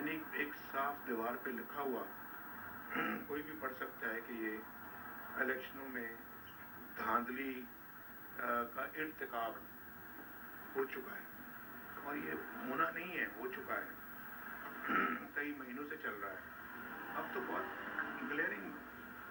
यानी एक साफ़ दीवार पे लिखा हुआ, कोई भी पढ़ सकता है कि ये इलेक्शनों में धांधली का इर्तकाब हो चुका है। और ये होना नहीं है, हो चुका है। कई महीनों से चल रहा है। अब तो बहुत ग्लेरिंग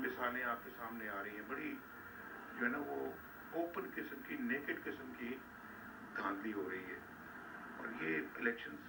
मिसालें आपके सामने आ रही हैं। बड़ी, जो है ना, वो ओपन किस्म की नेकेड किस्म की धांधली हो रही है। और ये इलेक्शंस